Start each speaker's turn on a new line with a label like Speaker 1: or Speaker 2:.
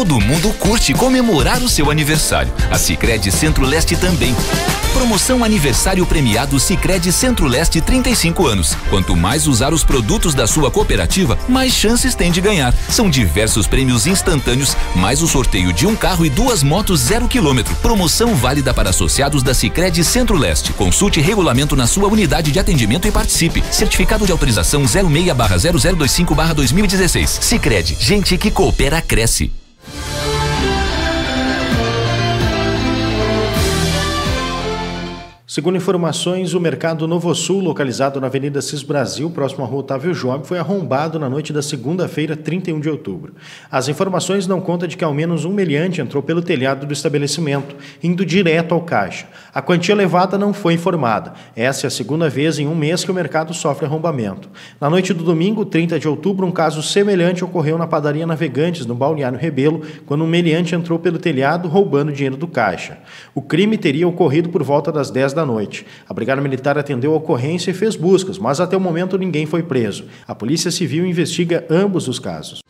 Speaker 1: Todo mundo curte comemorar o seu aniversário. A Sicredi Centro-Leste também. Promoção Aniversário Premiado Sicredi Centro-Leste 35 anos. Quanto mais usar os produtos da sua cooperativa, mais chances tem de ganhar. São diversos prêmios instantâneos, mais o sorteio de um carro e duas motos zero quilômetro. Promoção válida para associados da Sicredi Centro-Leste. Consulte regulamento na sua unidade de atendimento e participe. Certificado de autorização 06/0025/2016. Sicredi, gente que coopera cresce.
Speaker 2: Segundo informações, o mercado Novo Sul, localizado na Avenida Cis Brasil, próximo à rua Otávio Job, foi arrombado na noite da segunda-feira, 31 de outubro. As informações dão conta de que ao menos um meliante entrou pelo telhado do estabelecimento, indo direto ao caixa. A quantia levada não foi informada. Essa é a segunda vez em um mês que o mercado sofre arrombamento. Na noite do domingo, 30 de outubro, um caso semelhante ocorreu na padaria Navegantes, no Balneário Rebelo, quando um meliante entrou pelo telhado roubando dinheiro do caixa. O crime teria ocorrido por volta das 10 da da noite. A Brigada Militar atendeu a ocorrência e fez buscas, mas até o momento ninguém foi preso. A Polícia Civil investiga ambos os casos.